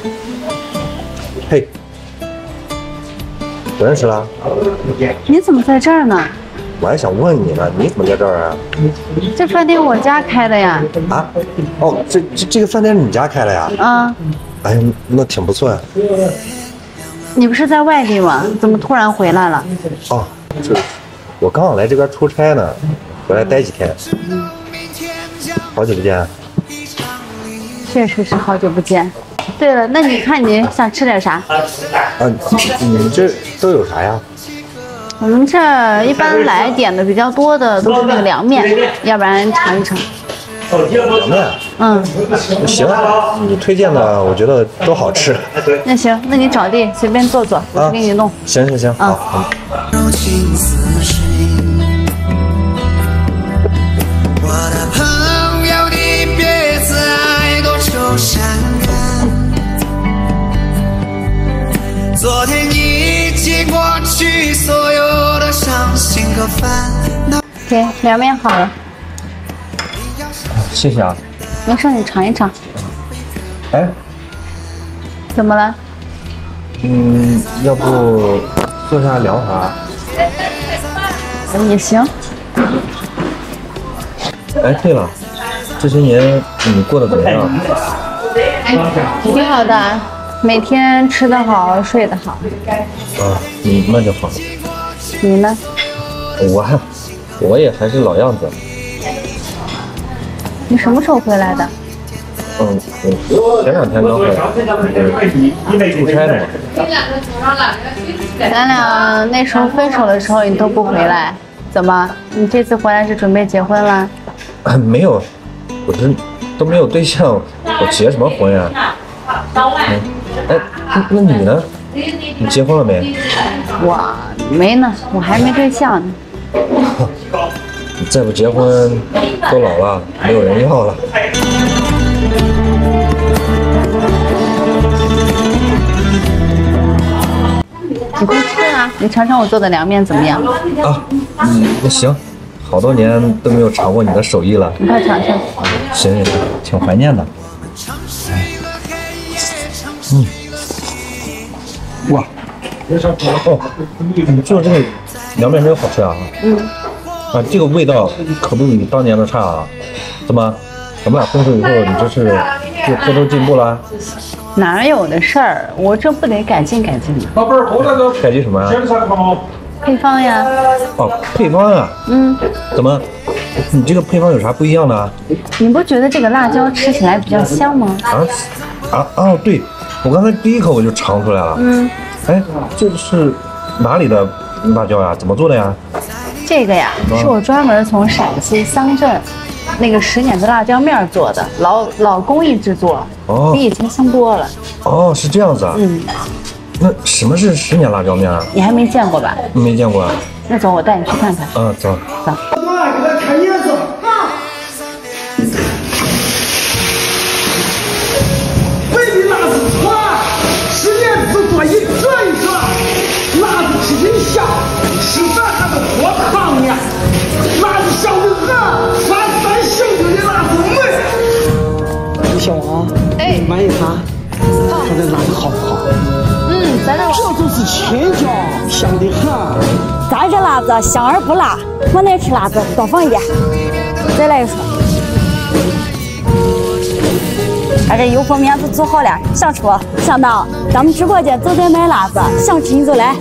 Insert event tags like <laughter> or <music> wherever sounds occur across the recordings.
<laughs> 嘿，不认识了？你怎么在这儿呢？我还想问你呢，你怎么在这儿啊？这饭店我家开的呀。啊？哦，这这这个饭店是你家开的呀？啊，哎呀，那挺不错呀。你不是在外地吗？怎么突然回来了？哦，这我刚好来这边出差呢，回来待几天。好久不见。确实是好久不见。对了，那你看你想吃点啥？啊，你们这都有啥呀？我们这儿一般来点的比较多的都是那个凉面，要不然尝一尝。凉面？嗯，行，你推荐的我觉得都好吃。<laughs> 那行，那你找地随便坐坐，我去给你弄。行行行，好。柔昨天已经过去，所有的伤心和烦恼。给，凉面好了。谢谢啊。没事，你尝一尝。哎，怎么了？嗯，要不坐下聊会儿？也行。哎，对了，这些年你过得怎么样？挺好的，每天吃得好，睡得好。啊，嗯，那就好。你呢？我，我也还是老样子。你什么时候回来的？嗯，前两天刚回来，出差的嘛。咱俩那时候分手的时候，你都不回来，怎么？你这次回来是准备结婚了？没有，我这都没有对象，我结什么婚呀？嗯，哎，那那你呢？你结婚了没？我没呢，我还没对象呢。你 <laughs> 再不结婚，都老了，没有人要了。你快吃啊！你尝尝我做的凉面怎么样？啊，嗯，那行，好多年都没有尝过你的手艺了。你快尝尝。行行行，挺怀念的。嗯，哇，哦，你做这个凉面真好吃啊！嗯。啊，这个味道可不比当年的差啊！怎么，咱们俩分手以后，你这是就偷偷进步了？哪有的事儿，我这不得改进改进吗？改进什么呀？配方呀。哦，配方呀。嗯。怎么，你这个配方有啥不一样的？你不觉得这个辣椒吃起来比较香吗？啊啊哦，对，我刚才第一口我就尝出来了。嗯。哎，这是哪里的辣椒呀？怎么做的呀？这个呀，是我专门从陕西乡镇那个十年的辣椒面做的，老老工艺制作，哦比以前香多了。哦，是这样子啊。嗯。那什么是十年辣椒面啊？你还没见过吧？没见过啊。那走，我带你去看看。嗯，走走。妈，给他看颜哎，满意他？他的辣子好不好？嗯，咱这这就是青椒，香得很。咱这辣子香而不辣，我爱吃辣子，多放一点。再来一勺。俺这油泼面都做好了，想吃不？想到咱们直播间正在卖辣子，想吃你就来。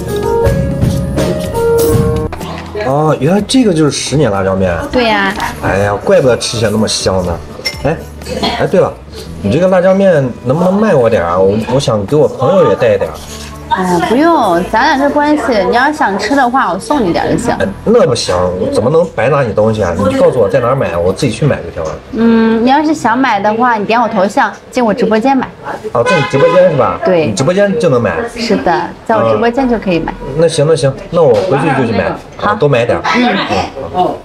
哦，原来这个就是十年辣椒面。对呀。哎呀，怪不得吃起来那么香呢。哎，哎，对了，你这个辣椒面能不能卖我点啊？我我想给我朋友也带一点。哎，不用，咱俩这关系，你要想吃的话，我送你点就行。那不行，我怎么能白拿你东西啊？你告诉我在哪儿买，我自己去买就行了。嗯，你要是想买的话，你点我头像进我直播间买。哦，在你直播间是吧？对，你直播间就能买。是的，在我直播间就可以买。那行那行，那我回去就去买。好，多买点。嗯。哦。